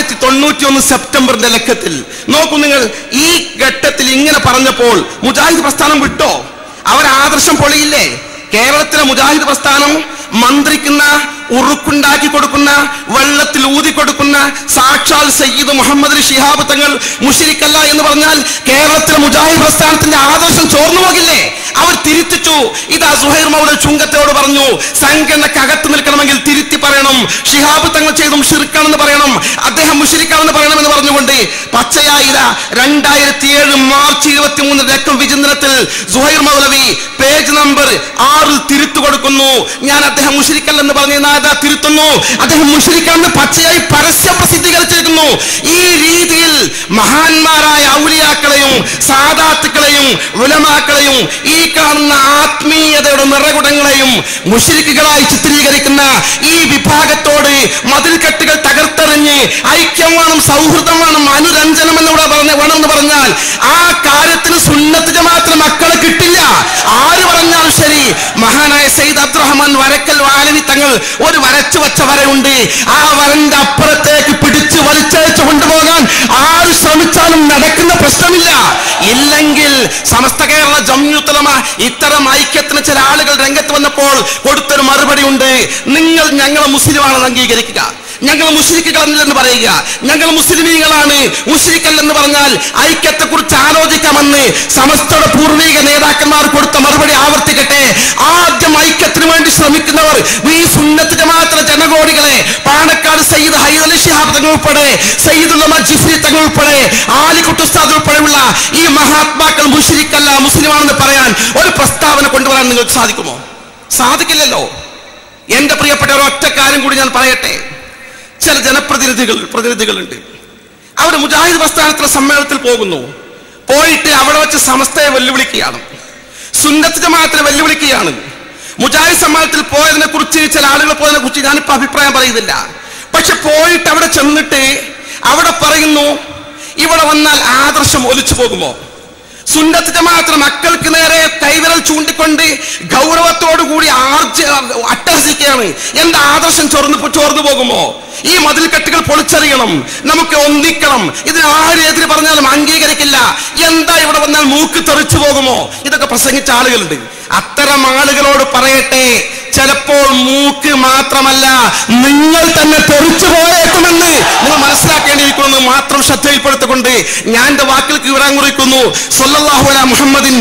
തൊള്ളായിരത്തി തൊണ്ണൂറ്റി ഒന്ന് സെപ്റ്റംബറിന്റെ ലക്കത്തിൽ. നോക്കൂ നിങ്ങൾ ഈ ഘട്ടത്തിൽ ഇങ്ങനെ പറഞ്ഞപ്പോൾ മുജാഹിദ് പ്രസ്ഥാനം വിട്ടോ? അവർ ആദർശം പൊളിയില്ലേ? കേരളത്തിലെ മുജാഹിദ് പ്രസ്ഥാനം മന്ത്രിക്കുന്ന ഉറുക്കുണ്ടാക്കി കൊടുക്കുന്ന വെള്ളത്തിൽ ഊതി കൊടുക്കുന്ന സാക്ഷാൽ സയ്യിദ് മുഹമ്മദ് ഷിഹാബ് തങ്ങൾ മുഷിരിക്കല്ല എന്ന് പറഞ്ഞാൽ കേരളത്തിലെ മുജാഹിദ് പ്രസ്ഥാനത്തിന്റെ ആദർശം ചോർന്നു പോകില്ലേ? അവർ തിരുത്തിച്ചു. ഇതാ സുഹൈർ മൗല ചുങ്കത്തോട് പറഞ്ഞു സംഘടനക്കകത്ത് നിൽക്കണമെങ്കിൽ മുഷിരിക്കാണെന്ന് പറയണമെന്ന് പറഞ്ഞുകൊണ്ട് പച്ചയായ രണ്ടായിരത്തി ഏഴ് മാർച്ച് ഇരുപത്തി മൂന്ന് രക്തം വിചിന്തനത്തിൽ സുഹൈർ മൗലവി പേജ് നമ്പർ ആറിൽ തിരുത്തു കൊടുക്കുന്നു. ഞാൻ അദ്ദേഹം മുഷിരിക്കല്ലെന്ന് പറഞ്ഞ തിരുത്തുന്നു. അദ്ദേഹം മുഷിരിക്കാണെന്ന് പച്ചയായി പരസ്യ പ്രസിദ്ധീകരിച്ചിരിക്കുന്നു. ഈ രീതിയിൽ മഹാന്മാരായ ഔലിയാക്കളെയും സാദാത്തുക്കളെയും ഉലമാക്കളെയും ഈ കാണുന്ന ആത്മീയതയുടെ നിറകുടങ്ങളെയും മുഷിരിക്കുകളായി ചിത്രീകരിക്കുന്ന ഈ വിഭാഗത്തോട് മതിൽക്കെട്ടുകൾ തകർത്തെറിഞ്ഞ് ഐക്യം വേണം സൗഹൃദം വേണം അനുരഞ്ജനം എന്നിവിടെ പറഞ്ഞ വേണമെന്ന് പറഞ്ഞാൽ ആ കാര്യത്തിന് സുന്നത്ത് മാത്രം മക്കളെ കിട്ടില്ല. ആര് പറഞ്ഞാലും ശരി മഹാനായ സയ്യിദ് അബ്ദുറഹ്മാൻ വരക്കൽ വാലവി തങ്ങൾ ഒരു വരച്ചു വെച്ച വരയുണ്ട്. ആ വരന്റെ അപ്പുറത്തേക്ക് പിടിച്ച് വലിച്ചയച്ചു കൊണ്ടുപോകാൻ ആര് ശ്രമിച്ചാലും നടക്കുന്ന പ്രശ്നമില്ല. ഇല്ലെങ്കിൽ സമസ്ത കേരള ജമ്യുത്തലമ ഇത്തരം ഐക്യത്തിന് ചില ആളുകൾ രംഗത്ത് വന്നപ്പോൾ കൊടുത്തൊരു മറുപടി ഉണ്ട്. നിങ്ങൾ ഞങ്ങളെ മുസ്ലിമാണെന്ന് അംഗീകരിക്കുക. ഞങ്ങൾ മുസ്ലിക്കുകളല്ലെന്ന് പറയുക. ഞങ്ങൾ മുസ്ലിമീങ്ങളാണ്. മുസ്ലിക്കല്ലെന്ന് പറഞ്ഞാൽ ഐക്യത്തെ കുറിച്ച് ആലോചിക്കാമെന്ന് സമസ്തയുടെ പൂർവിക നേതാക്കന്മാർ കൊടുത്ത മറുപടി ആവർത്തിക്കട്ടെ. ആദ്യം ഐക്യത്തിന് വേണ്ടി ശ്രമിക്കുന്നവർ ഈ സുന്നത്ത് ജമാഅത്തിലെ ജനകോടികളെ പാണക്കാട് സയ്യിദ് ഹൈദലി ഷിഹാബ് തങ്ങൾ ഉൾപ്പെടെ സയ്യിദുൽ ജിഫ്രി തങ്ങൾ ഉൾപ്പെടെ ആലിക്കുട്ട് ഉസ്താദ് ഉൾപ്പെടെയുള്ള ഈ മഹാത്മാക്കൾ മുസ്ലിക്കല്ല മുസ്ലിമാണെന്ന് പറയാൻ ഒരു പ്രസ്താവന കൊണ്ടുവരാൻ നിങ്ങൾക്ക് സാധിക്കുമോ? സാധിക്കില്ലല്ലോ. എന്റെ പ്രിയപ്പെട്ട ഒരു ഒറ്റ കാര്യം കൂടി ഞാൻ പറയട്ടെ. ചില ജനപ്രതിനിധികൾ പ്രതിനിധികളുണ്ട്. അവർ മുജാഹിദ് പ്രസ്ഥാനത്തിലെ സമ്മേളനത്തിൽ പോകുന്നു. പോയിട്ട് അവിടെ വെച്ച് സമസ്തയെ വെല്ലുവിളിക്കുകയാണ്. സുന്നത്ത് ജമാഅത്തിനെ വെല്ലുവിളിക്കുകയാണ്. മുജാഹിദ് സമ്മേളനത്തിൽ പോയതിനെ കുറിച്ച് ചില ആളുകൾ പോയതിനെ കുറിച്ച് ഞാനിപ്പോ അഭിപ്രായം പറയുന്നില്ല. പക്ഷെ പോയിട്ട് അവിടെ ചെന്നിട്ട് അവിടെ പറയുന്നു ഇവിടെ വന്നാൽ ആദർശം ഒലിച്ചു പോകുമോ? സുന്നത്ത് മാത്രം മക്കൾക്ക് നേരെ കൈവിരൽ ചൂണ്ടിക്കൊണ്ട് ഗൗരവത്തോടു കൂടി ആർജ അട്ടഹസിക്കുകയാണ് എന്റെ ആദർശം ചോർന്ന് ചോർന്നു പോകുമോ? ഈ മതിൽക്കെട്ടുകൾ പൊളിച്ചറിയണം. നമുക്ക് ഒന്നിക്കണം. ഇതിന് ആര് എതിര് പറഞ്ഞാലും അംഗീകരിക്കില്ല. എന്താ ഇവിടെ വന്നാൽ മൂക്ക് തെറിച്ചു പോകുമോ? ഇതൊക്കെ പ്രസംഗിച്ച ആളുകളുണ്ട്. അത്തരം ആളുകളോട് പറയട്ടെ. ചിലപ്പോൾ മൂക്ക് മാത്രമല്ല നിങ്ങൾ തന്നെ തെറിച്ചു പോയേക്കുമെന്ന് നിങ്ങൾ മനസ്സിലാക്കേണ്ടിയിരിക്കുന്നു മാത്രം ശ്രദ്ധയിൽപ്പെടുത്തിക്കൊണ്ട് ഞാൻ എന്റെ വാക്കിൽ കീറാൻ കുറിക്കുന്നു സൊല്ലാഹുല മുഹമ്മദിൻ